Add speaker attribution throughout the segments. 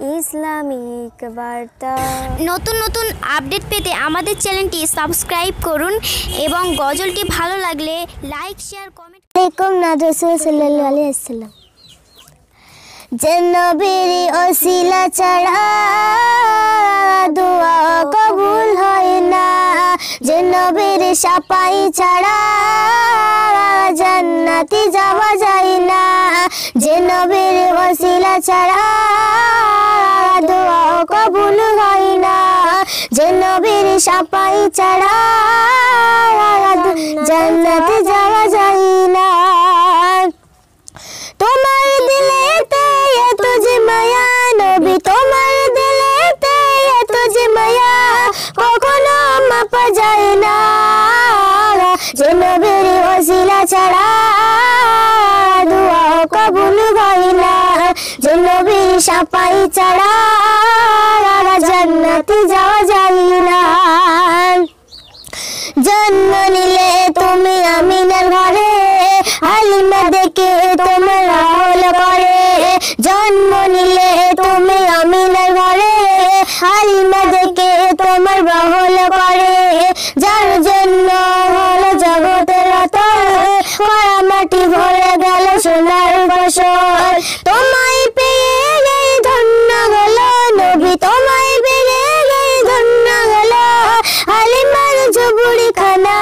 Speaker 1: Islamic বার্তা।
Speaker 2: নতুন নতুন আপডেট পেতে আমাদের চ্যানেলটি সাবস্ক্রাইব করুন এবং গজলটি ভালো লাগলে লাইক শেয়ার কমেন্ট
Speaker 1: আলাইকুম না রসুল সাল্লাল্লাহু আলাইহি ওয়াসাল্লাম। জন্নবীর ওসিলা ছাড়া দোয়া কবুল হয় না। জন্নবীর সাপাই ছাড়া জান্নাতে যাওয়া যায় না। জন্নবীর ওসিলা ছাড়া সাপাই ছাড়া জান্নাতে যাওয়া যায় না। তোমার দিলেতে এত যে মায়া নবী, তোমার দিলেতে এত যে মায়া কখনো মাপা যায় না। যে নবীর ওসিলা ছাড়া দোয়া কবুল হয় না। যে নবীর সাপাই ছাড়া জান্নাতে যাওয়া জন্য হলো জগতের কড়া মাটি ভরে গেল সোনার ফসল তোমায় পেয়ে গেই ধন্য হলো নবী, তোমায় পেয়ে গেই ধন্য হলো হালিমার ঝুবুড়ি খানা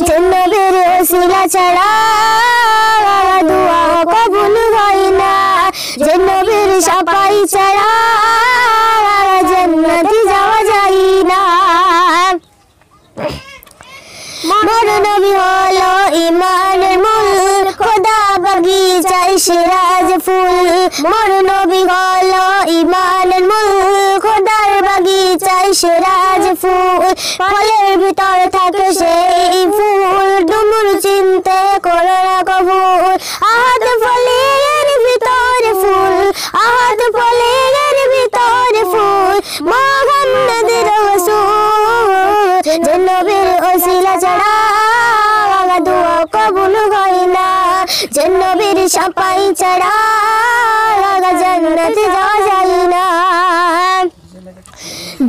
Speaker 1: জন্নবের ওসিলা ছাড়া সিরাজ ফুল, ফলের ভিতর থাকে সেই ফুল। ডুমুর চিনতে করো না কবুল আহাত ফলের ভিতরে ফুল, আহাত ফলের ভিতর ফুল। মোহাম্মদের রসূল জন্নবীর ওসিলা ছাড়া দোয়া কবুল হয় না। জন্নবীর সাপাই ছাড়া জান্নাতে যাওয়া যায় না।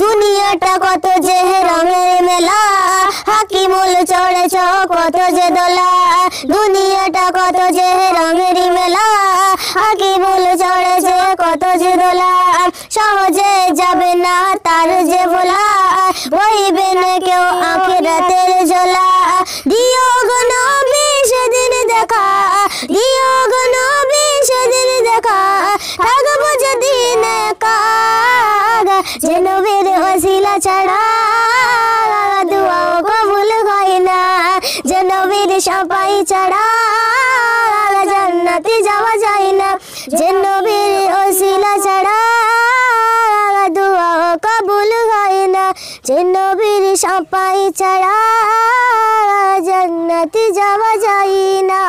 Speaker 1: দুনিয়াটা কত যে রঙের মেলা, হাকিমুল চড়েছ কত যে দোলা। দুনিয়াটা কত যে রঙের মেলা, হাকিমুল চড়েছে কত যে দোলা। সহজে যাবে না তার যে ভোলা বইবে না কেউ আখেরাতের ঝোলা দিও যে নবীর সবাই ছাড়া জান্নাতে যাওয়া যায় না।